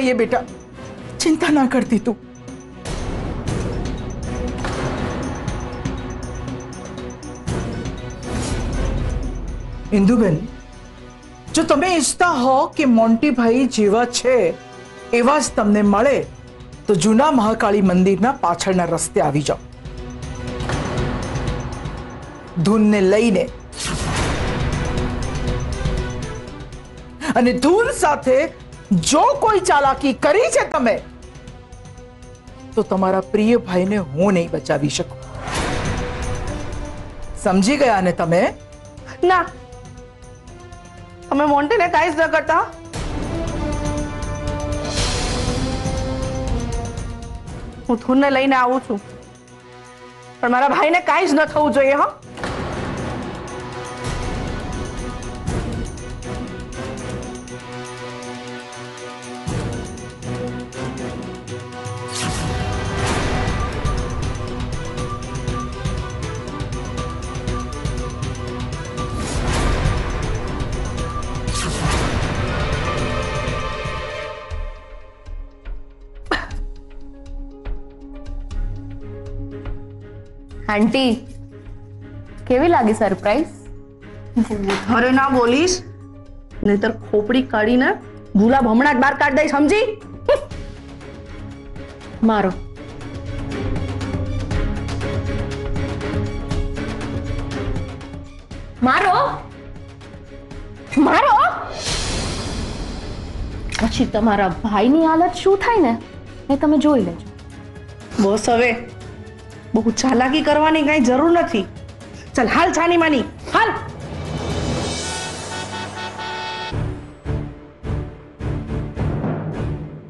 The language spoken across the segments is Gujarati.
દઈએ બેટા ચિંતા ના કરતી તું ઇન્દુબેન જો તમે ઈચ્છતા હો કે મોન્ટીભાઈ જેવા છે એવા જ તમને મળે તો જૂના મહાકાળી મંદિરના પાછળના રસ્તે આવી જાઓ ધૂનને લઈને અને ધૂન સાથે જો કોઈ ચાલાકી કરી છે તમે તો તમારા પ્રિય ભાઈને હું નહીં બચાવી શકું સમજી ગયા ને તમે ના અમે મોન્ટીને કાંઈ જ ન કરતા હું ધૂનને લઈને આવું છું પણ મારા ભાઈને કાંઈ જ ન થવું જોઈએ હા આંટી કેવી લાગી સરપ્રાઈઝ અરે ના બોલીશ. નહીતર ખોપડી કાઢીને ગુલાબ હમણાં જ બહાર કાઢ દઈ સમજી? મારો. મારો? મારો? પછી તમારા ભાઈની હાલત શું થાય ને? એ તમે જોઈ લેજો. બસ હવે. બહુ ચાલાકી કરવાની કાંઈ જરૂર નથી. ચાલ હાલ છાની માની. હાલ.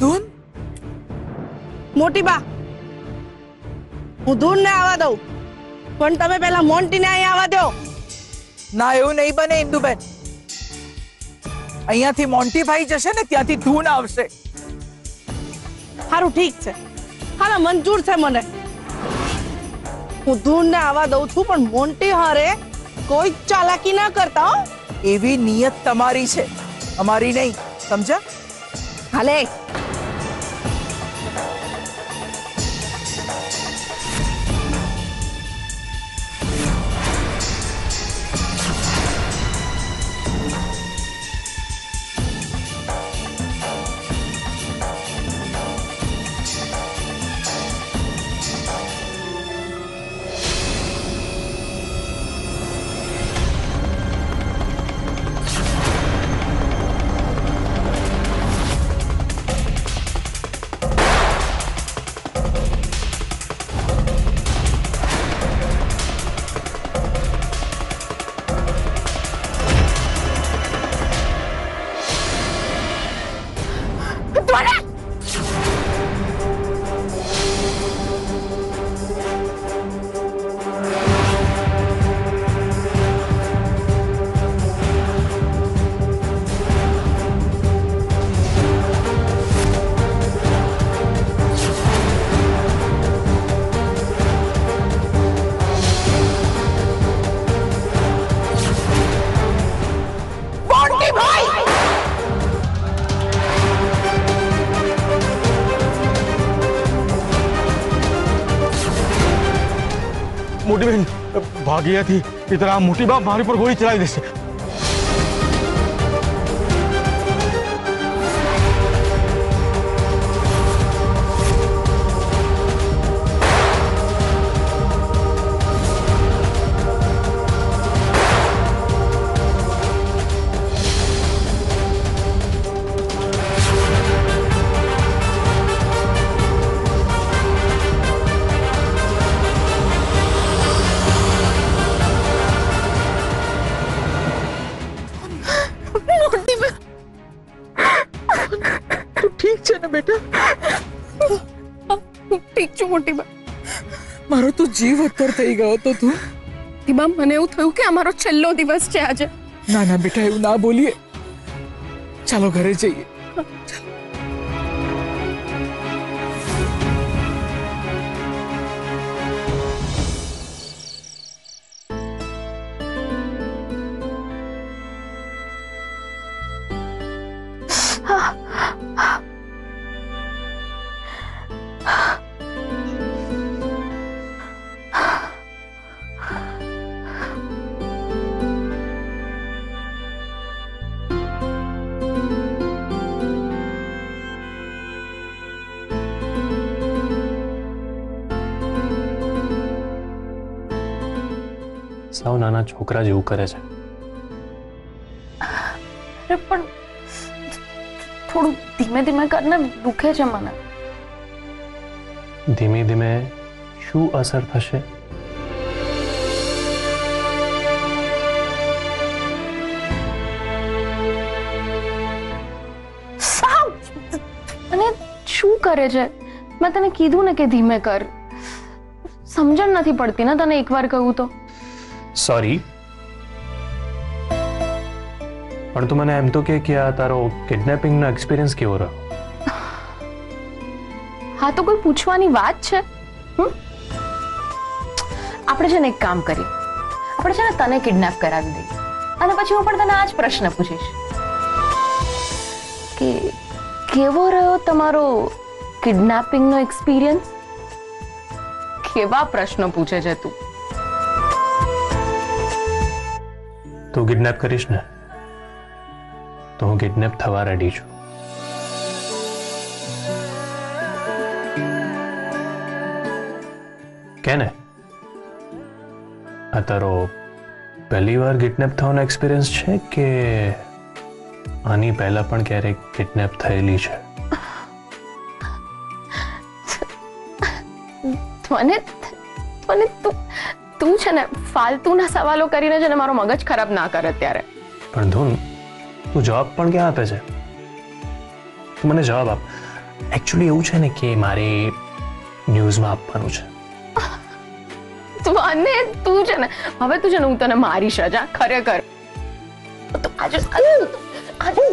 ધૂન. મોટી બા. હું ધૂન ને આવવા દઉં. પણ તમે પહેલા મોન્ટીને અહીંયા આવવા દો. ના એવું નહીં બને ઇન્દુબેન. અહીંયાથી મોન્ટી ભાઈ જશે ને ત્યાંથી ધૂન આવશે. સારું ઠીક છે. હા મંજૂર છે મને. હું ધૂળને આવવા દઉં છું પણ મોન્ટી હારે કોઈ ચાલાકી ના કરતા એવી નિયત તમારી છે. અમારી નહીં સમજા હાલે ભાગ્યથી ઇતર આ મોટી બાપ મારી પર ગોળી ચલાવી દેશે. મોટી બા. મારો તો જીવ અત્તર થઈ ગયો તો. તું બા મને એવું થયું કે અમારો છેલ્લો દિવસ છે આજે. ના ના બેટા એવું ના બોલીએ. ચાલો ઘરે જઈએ. સાવ નાના છોકરા જેવું કરે છે. અરે પણ થોડું ધીમે ધીમે કરને દુખે છે મને. ધીમે ધીમે શું અસર થશે? શું કરે છે? મેં તને કીધું ને કે ધીમે કર. સમજણ નથી પડતી ને તને એકવાર કહું તો. સોરી પણ તું મને એમ તો કે કે આ તારો કિડનેપિંગનો એક્સપિરિયન્સ કેવો રહ્યો? હા, તો કોઈ પૂછવાની વાત છે? આપણે છે ને એક કામ કરીએ. આપણે છે ને તને કિડનેપ કરાવી દઈએ. અને પછી હું પણ તને આ જ પ્રશ્ન પૂછીશ. કે કેવો રહ્યો તમારો કિડનેપિંગનો એક્સપિરિયન્સ કેવા પ્રશ્નો પૂછે છે તું? તું કિડનેપ કરીશ ને, તો હું કિડનેપ થવા રેડી છું. કે ને? આ તારો પહેલી વાર કિડનેપ થવાનો એક્સપિરિયન્સ છે કે આની પહેલા પણ ક્યારેક કિડનેપ થયેલી છે? મને મને તું તું છે ને ફાલતુના સવાલો કરીને છે ને મારો મગજ ખરાબ ના કરે ત્યારે પણ ધૂન તું જવાબ પણ ક્યાં આપે છે? તું મને જવાબ આપ. એકચ્યુઅલી એવું છે ને કે મારે ન્યૂઝમાં આપવાનું છે. તું અને તું છે ને હવે તું છે ને હું તને મારીશ જ ખરેખર. તું આજે આજે આજે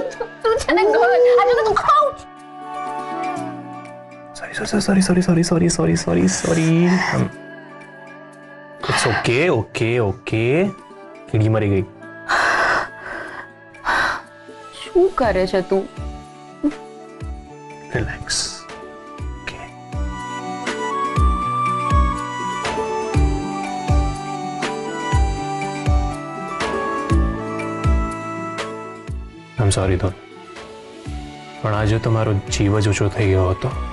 તું છે ને ઘર આજે તું out. Sorry sorry sorry sorry sorry sorry sorry sorry it's okay okay okay કીડી મરી ગઈ શું કરે છે તું? રિલેક્સ ઓકે આમ સોરી ધોન પણ આજે તો મારો જીવ જ ઓછો થઈ ગયો હતો.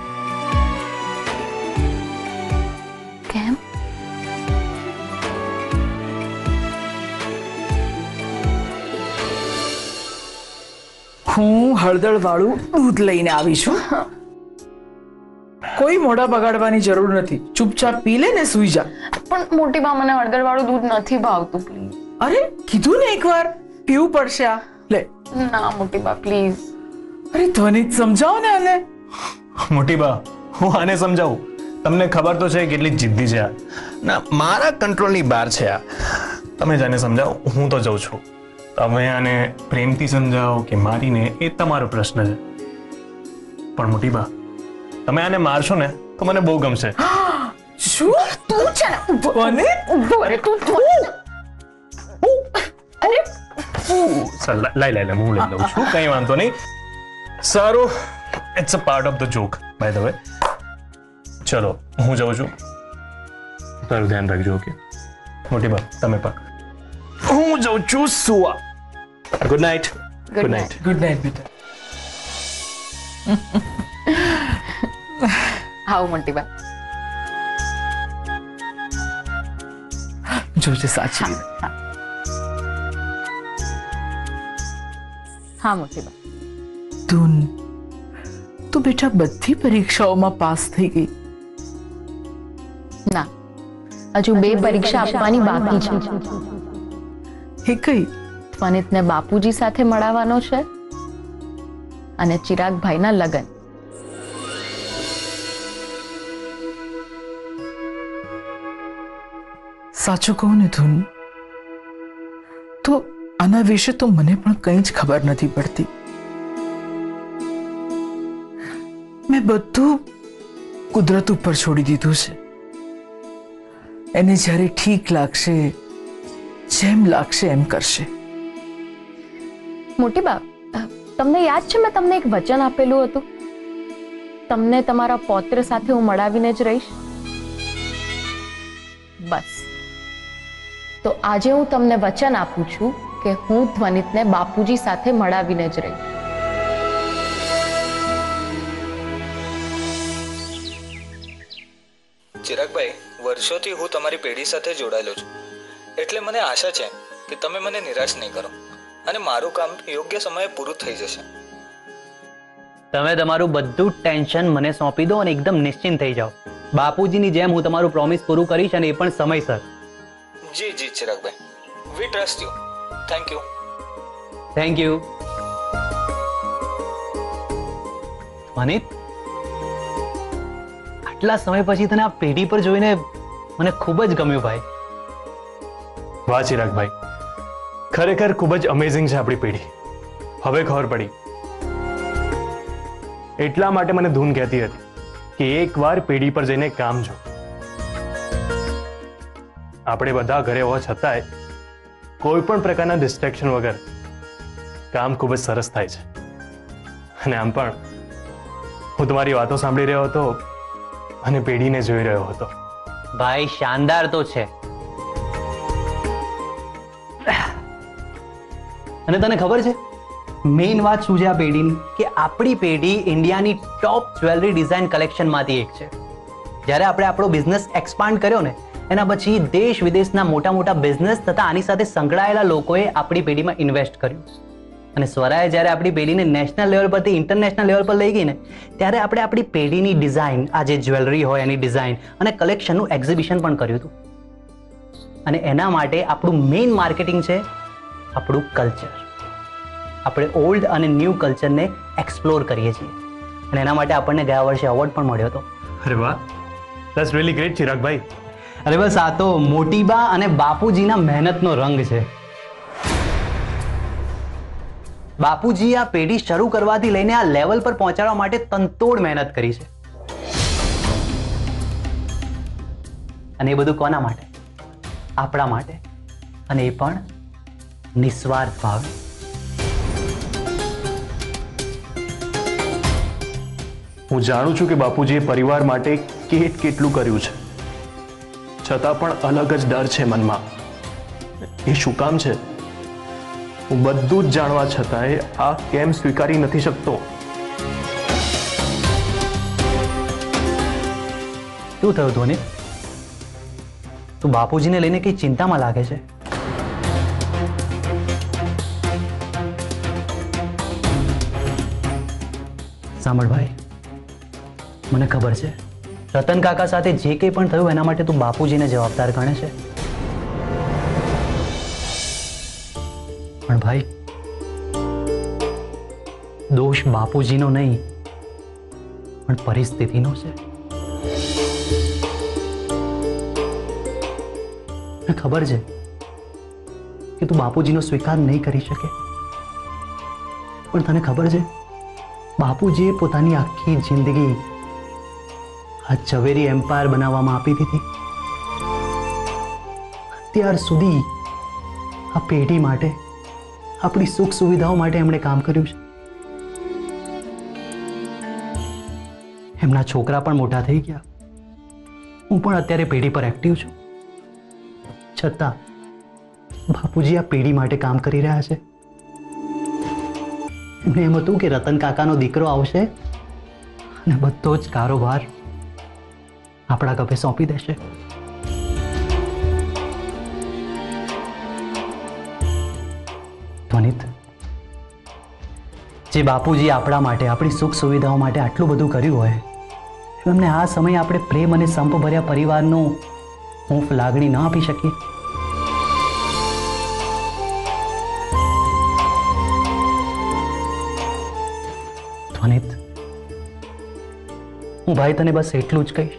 હું હળદર વાળું દૂધ લઈને આવી છું. કોઈ મોઢા બગાડવાની જરૂર નથી. ચૂપચાપ પી લે ને સુઈ જા. પણ મોટી બા મને હળદર વાળું દૂધ નથી ભાવતું પ્લીઝ અરે કીધું ને એકવાર. પીવું પડશે આ. લે. ના મોટી બા પ્લીઝ અરે ધ્વનિત સમજાવો ને આને. મોટી બા હું આને સમજાવું? તમને ખબર તો છે કેટલી જિદ્દી છે આ. ના મારા કંટ્રોલની બહાર છે આ. તમે જાને સમજાવો હું તો જઉં છું. તમે આને પ્રેમથી સમજાવો કે મારીને એ તમારો પ્રશ્ન છે. પણ મોટી બા તમે આને મારશો ને તો મને બહુ ગમશે. શું? તું છે ને ઊભો રે તું તું- અરે લઈ લઈ હું લઈ લઉં છું કઈ વાંધો નહીં. સારું it's a part of the joke by the way ચલો હું જાઉં છું. તારું ધ્યાન રાખજો ઓકે મોટી બા તમે પણ. હું જાઉં છું સુવા good night good night good night બેટા આવો મોટી બા જોજે સાચી રીતે. હા મોટી બા ધૂન તું બેટા બધી પરીક્ષાઓમાં પાસ થઈ ગઈ ના હજુ બે પરીક્ષા આપવાની બાકી છે એ કઈ સ્વનિતને બાપુજી સાથે મળાવવાનો છે અને ચિરાગભાઈના લગ્ન. સાચું કહું ને ધૂન, તો આના વિશે તો મને પણ કંઈ જ ખબર નથી પડતી. મેં બધું કુદરત ઉપર છોડી દીધું છે. એને જ્યારે ઠીક લાગશે જેમ લાગશે એમ કરશે. મોટી બા તમને યાદ છે મેં તમને એક વચન આપેલું હતું? તમને તમારા પૌત્ર સાથે હું મળાવીને જ રહીશ? બસ. તો આજે હું તમને વચન આપું છું કે હું ધ્વનિતને બાપુજી સાથે મળાવીને જ રહીશ. ચિરાગભાઈ વર્ષોથી હું તમારી પેઢી સાથે જોડાયેલો છું. એટલે મને આશા છે કે તમે મને નિરાશ નહીં કરો અને મારું કામ યોગ્ય સમયે પૂરું થઈ જશે. તમે તમારું બધું ટેન્શન મને સોંપી દો અને એકદમ નિશ્ચિંત થઈ જાઓ. બાપુજીની જેમ હું તમારું પ્રોમિસ પૂરું કરીશ અને એ પણ સમયસર. જી જી ચિરાગભાઈ. We trust you thank you thank you Anit? આટલા સમય પછી તને આ પેઢી પર જોઈને મને ખૂબ જ ગમ્યું ભાઈ. વાહ ચિરાગભાઈ ખરેખર ખૂબ જ અમેઝિંગ છે આપણી પેઢી. હવે ખબર પડી. એટલા માટે મને ધૂન કહેતી હતી કે એકવાર પેઢી પર જઈને કામ જો. આપણે બધા ઘરે હોવા છતાંય કોઈ પણ પ્રકારના ડિસ્ટ્રેક્શન વગર કામ ખૂબ જ સરસ થાય છે. અને આમ પણ હું તમારી વાતો સાંભળી રહ્યો હતો અને પેઢીને જોઈ રહ્યો હતો. ભાઈ, શાનદાર તો છે. અને તને ખબર છે? મેઇન વાત શું છે આ પેઢીની? કે આપણી પેઢી ઇન્ડિયાની ટોપ જ્વેલરી ડિઝાઇન કલેક્શનમાંથી એક છે. જ્યારે આપણે આપણો બિઝનેસ એક્સપાન્ડ કર્યો ને, એના પછી દેશ વિદેશના મોટા મોટા બિઝનેસ તથા આની સાથે સંકળાયેલા લોકોએ આપણી પેઢીમાં ઇન્વેસ્ટ કર્યું અને સ્વરાએ જ્યારે આપણી પેઢીને નેશનલ લેવલ પરથી ઇન્ટરનેશનલ લેવલ પર લઈ ગઈ ને, ત્યારે આપણે આપણી પેઢીની ડિઝાઇન આ જે જ્વેલરી હોય એની ડિઝાઇન અને કલેક્શનનું એક્ઝિબિશન પણ કર્યું હતું. અને એના માટે આપણું મેઇન માર્કેટિંગ છે આપણું કલ્ચર આપણે ઓલ્ડ અને ન્યૂ કલ્ચરને એક્સપ્લોર કરીએ છીએ. અને એના માટે આપણને ગયા વર્ષે એવોર્ડ પણ મળ્યો હતો. અરે વાહ. ધેટ્સ રિયલી ગ્રેટ ચિરાગભાઈ અરે બસ આ તો મોટીબા અને બાપુજીના મહેનતનો રંગ છે. બાપુજી આ પેઢી શરૂ કરવાથી લઈને આ લેવલ પર પહોંચાડવા માટે તંતોડ મહેનત કરી છે. અને એ બધું કોના માટે? આપણા માટે. અને એ પણ નિસ્વાર્થ ભાવ હું જાણું છું કે બાપુજીએ પરિવાર માટે કેટ કેટલું કર્યું છે. છતાં પણ અલગ જ ડર છે મનમાં. એ શું કામ છે? હું બધું જ જાણવા છતાંય આ કેમ સ્વીકારી નથી શકતો. શું થયું ધોની? તું બાપુજીને લઈને કઈ ચિંતામાં લાગે છે? સાંભળ ભાઈ મને ખબર છે, રતન કાકા સાથે જે કંઈ પણ થયું એના માટે તું બાપુજીને જવાબદાર ગણે છે. પણ ભાઈ, દોષ બાપુજીનો નહીં, પણ પરિસ્થિતિનો છે. ખબર છે કે તું બાપુજીનો સ્વીકાર નહીં કરી શકે? પણ તને ખબર છે બાપુજીએ પોતાની આખી જિંદગી આ ઝવેરી એમ્પાયર બનાવવામાં આપી દીધી. અત્યાર સુધી આ પેઢી માટે, આપણી સુખ સુવિધાઓ માટે એમણે કામ કર્યું છે. એમના છોકરા પણ મોટા થઈ ગયા. હું પણ અત્યારે પેઢી પર એક્ટિવ છું. છતાં બાપુજી આ પેઢી માટે કામ કરી રહ્યા છે. એમને એમ હતું કે રતન કાકાનો દીકરો આવશે અને બધો જ કારોબાર આપણા કપે સોંપી દેશે. ધ્વનિત. જે બાપુજી આપણા માટે, આપણી સુખ સુવિધાઓ માટે આટલું બધું કર્યું હોય, એમને આ સમયે આપણે પ્રેમ અને સંપ ભર્યા પરિવારનો હૂંફ લાગણી ન આપી શકીએ. હું ભાઈ તને બસ એટલું જ કહીશ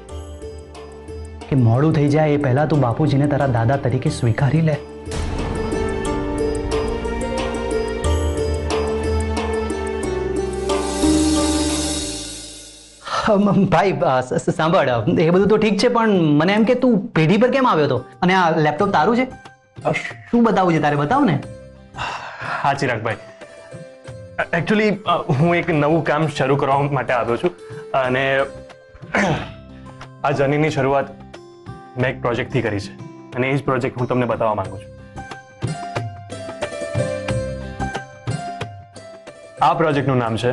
કે મોડું થઈ જાય એ પહેલા તું બાપુજીને તારા દાદા તરીકે સ્વીકારી લે. ભાઈ સાંભળ એ બધું તો ઠીક છે પણ મને એમ કે તું પેઢી પર કેમ આવ્યો હતો અને આ લેપટોપ તારું છે? શું બતાવવું છે તારે બતાવ ને. હા ચિરાગભાઈ એકચ્યુઅલી હું એક નવું કામ શરૂ કરવા માટે આવ્યો છું અને આ જર્નીની શરૂઆત મેં એક પ્રોજેક્ટથી કરી છે અને એ જ પ્રોજેક્ટ હું તમને બતાવવા માંગુ છું. આ પ્રોજેક્ટનું નામ છે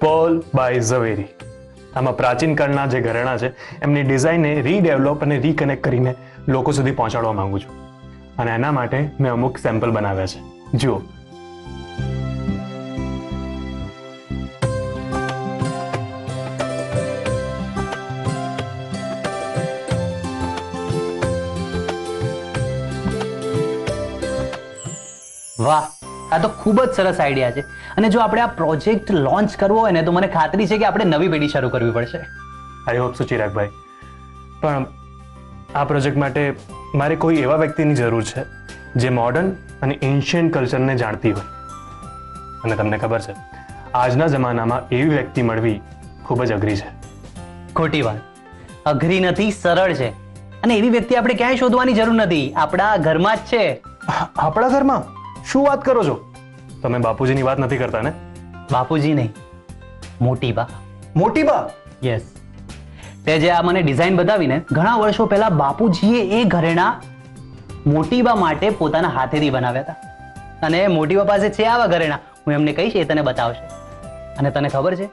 પોલ બાય ઝવેરી આમાં પ્રાચીન કાળના જે ઘરેણા છે, એમની ડિઝાઇનને રીડેવલપ અને રીકનેક્ટ કરીને લોકો સુધી પહોંચાડવા માંગુ છું. અને એના માટે મેં અમુક સેમ્પલ બનાવ્યા છે. જુઓ વાહ આ તો ખૂબ જ સરસ આઈડિયા છે. અને જો આપણે આ પ્રોજેક્ટ લોન્ચ કરવો હોય ને તો મને ખાતરી છે કે આપણે નવી પેઢી શરૂ કરવી પડશે. આઈ હોપ સો ચિરાગભાઈ પણ આ પ્રોજેક્ટ માટે મારે કોઈ એવા વ્યક્તિની જરૂર છે જે મોડર્ન અને એન્શિયન્ટ કલ્ચરને જાણતી હોય. અને તમને ખબર છે આજના જમાનામાં એવી વ્યક્તિ મળવી ખૂબ જ અઘરી છે. ખોટી વાત. અઘરી નથી સરળ છે. અને એવી વ્યક્તિ આપણે ક્યાંય શોધવાની જરૂર નથી. આપણા ઘરમાં જ છે. આપણા ઘરમાં? શું વાત કરો છો? તમે બાપુજીની વાત નથી કરતા ને? બાપુજી નહીં. મોટી બા. મોટી બા? યસ તે જે આ મને ડિઝાઇન બતાવીને ઘણા વર્ષો પહેલા બાપુજીએ એ ઘરેણા મોટીબા માટે પોતાના હાથેથી બનાવ્યા હતા. અને મોટીબા પાસે છે આવા ઘરેણા. હું એમને કહીશ એ તને બતાવશે. અને તને ખબર છે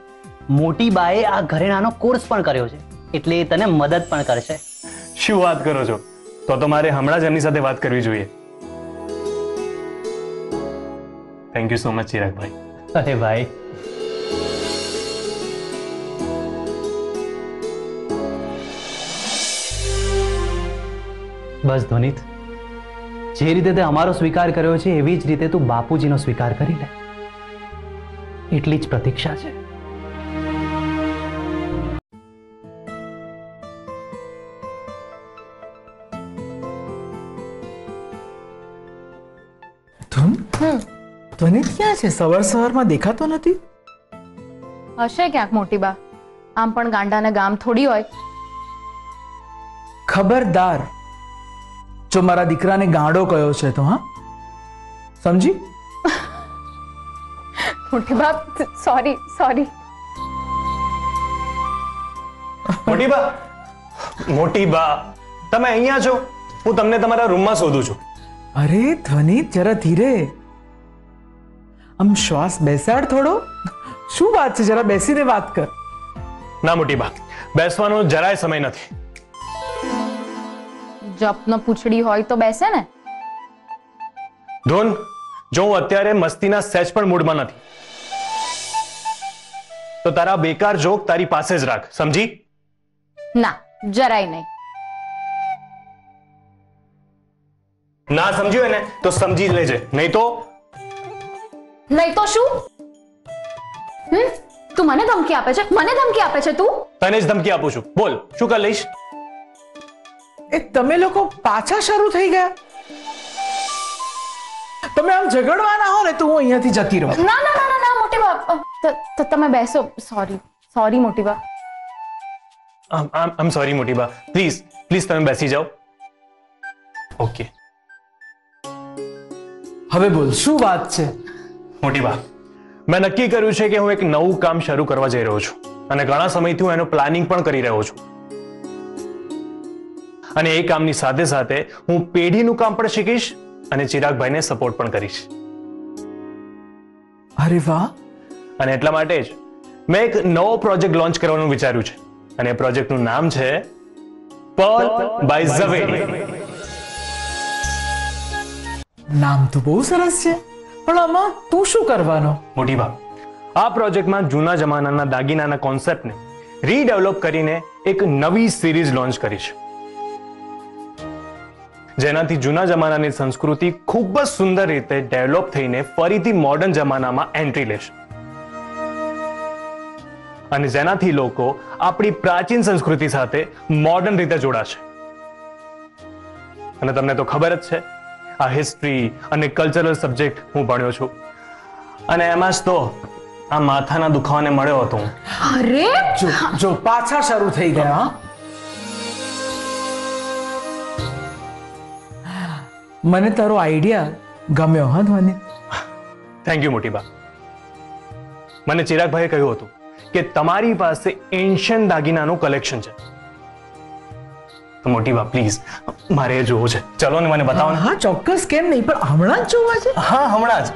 મોટીબાએ આ ઘરેણાનો કોર્સ પણ કર્યો છે. એટલે એ તને મદદ પણ કરશે. શું વાત કરો છો? તો તો મારે હમણાં જ એમની સાથે વાત કરવી જોઈએ. થેન્ક યુ સો મચ ચિરાગભાઈ અરે ભાઈ બસ ધ્વનિત જે રીતે તે અમારો સ્વીકાર કર્યો છે, એવી જ રીતે તું બાપુજીનો સ્વીકાર કરી લે. એટલી જ પ્રતીક્ષા છે. ક્યાં છે? સવાર સવારમાં દેખાતો નથી? હશે ક્યાંક મોટી બા. આમ પણ ગાંડાને ગામ થોડી હોય. ખબરદાર. જો મારા દીકરાને ગાંડો કયો છે તો હા? સમજી? મોટી બા સોરી સોરી મોટી બા. મોટી બા. તમે અહીંયા છો. હું તમને તમારા રૂમમાં શોધું છું. અરે ધ્વનિત જરા ધીરે. આમ શ્વાસ બેસાડ થોડો શું વાત છે જરા બેસીને વાત કર ના મોટી બા બેસવાનો જરાય સમય નથી જપનો પૂછડી હોય તો બેસે ને ધોન જો હું અત્યારે મસ્તીના સેચ પણ મૂડમાં નથી તો તારા બેકાર જોક તારી પાસે જ રાખ સમજી ના જરાય નહીં ના સમજ્યું એને તો સમજી જ લેજે નહીં તો નહીં તો શું હમ તું મને ધમકી આપે છે મને ધમકી આપે છે તું તને જ ધમકી આપું છું બોલ શું કર લઈશ એ તમે લોકો પાછા શરૂ થઈ ગયા તમે આમ ઝઘડવાના હો ને તો હું અહીંયાથી જતી રહું ના ના ના ના ના મોટી બા અ, ત- ત- તમે બેસો સોરી સોરી મોટી બા આમ આમ આમ સોરી મોટી બા પ્લીઝ પ્લીઝ તમે બેસી જાઓ ઓકે હવે બોલ શું વાત છે મોટી બા મેં નક્કી કર્યું છે કે હું એક નવું કામ શરૂ કરવા જઈ રહ્યો છું અને ઘણા સમયથી હું એનું પ્લાનિંગ પણ કરી રહ્યો છું. અને એ કામની સાથે સાથે હું પેઢીનું કામ પણ શીખીશ અને ચિરાગભાઈને સપોર્ટ પણ કરીશ. અરે વાહ! અને એટલા માટે જ મેં એક નવો પ્રોજેક્ટ લોન્ચ કરવાનું વિચાર્યું છે. અને એ પ્રોજેક્ટનું નામ છે પર્લ બાય ઝવેરી નામ તો બહુ સરસ છે. પણ આમાં તું શું કરવાનો? મોટી બા આ પ્રોજેક્ટમાં જૂના જમાનાના દાગીનાના કોન્સેપ્ટને રીડેવલપ કરીને એક નવી સિરીઝ લોન્ચ કરીશ જેનાથી જૂના જમાનાની સંસ્કૃતિ ખૂબ જ સુંદર રીતે ડેવલપ થઈને ફરીથી મોડર્ન જમાનામાં એન્ટ્રી લેશે. અને જેનાથી લોકો આપણી પ્રાચીન સંસ્કૃતિ સાથે મોડર્ન રીતે જોડાશે. અને તમને તો ખબર જ છે આ હિસ્ટ્રી અને કલ્ચરલ સબ્જેક્ટ હું ભણ્યો છું. અને એમાં જ તો આ માથાના દુખાવાને મળ્યો હતો અરે? જો જો પાછા શરૂ થઈ ગયા મને તારો આઈડિયા ગમ્યો હા ધ્વની? થેન્ક યુ મોટી બા મને ચિરાગભાઈએ કહ્યું હતું કે તમારી પાસે એન્શિયન દાગીનાનું કલેક્શન છે. મોટી બા પ્લીઝ મારે એ જોવું છે. ચલો ને મને બતાવો હા ચોક્કસ કેમ નહીં? પણ હમણાં જ જોવા છે? હા હમણાં જ.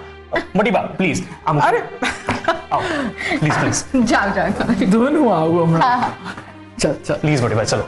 મોટી બા પ્લીઝ આમ અરે! પ્લીઝ પ્લીઝ જાઓ જાઓ. ધૂન હું આવું હમણાં. ચલ ચલ પ્લીઝ મોટી બા ચલો.